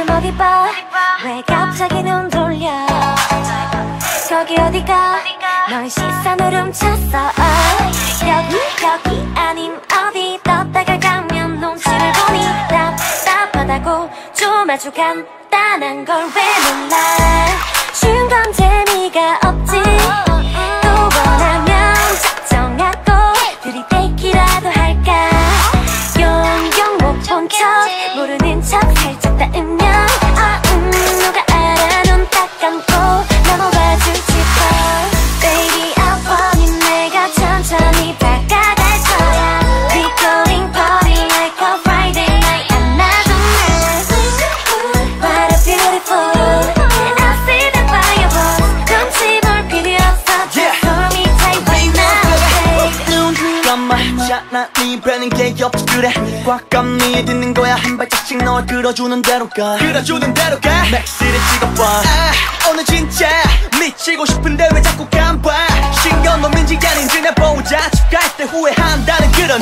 지금 어디 봐왜 갑자기 눈 돌려? 거기 어디가? 널 시선을 훔쳤어. oh. 여기 여기 아님 어디? 떴다가 가면 눈치를 보니 답답하다고 좀 아주 간단한 걸 왜 몰라? 쉬운 재미가 없지. 감아잖아 네 배는 게 없지 그래. 꽉 감미 듣는 거야. 한 발짝씩 널 끌어주는 대로 가. 끌어주는 대로 가. 맥스를 찍어봐. 아, 오늘 진짜 미치고 싶은데 왜 자꾸 간봐 신경 놈인지 아닌지 내 보자. 집 갈 때 후회한다는 그런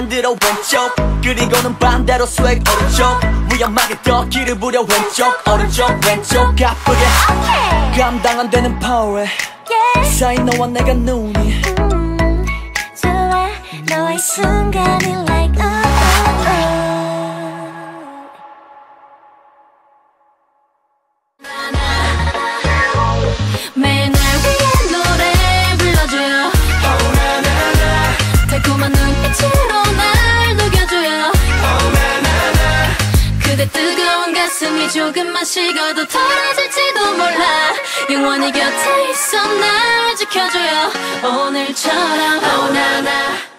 흔들어 왼쪽. 그리고는 반대로 스웩 오른쪽. 위험하게 더 길을 부려 왼쪽. 오른쪽 왼쪽. 가쁘게. Okay. 감당 안 되는 파워에 yeah. 사이 너와 내가 눈이. 음, 좋아. 너의 순간이 like 조금만 식어도 덜어질지도 몰라. 영원히 곁에 있어 날 지켜줘요. 오늘처럼 오나나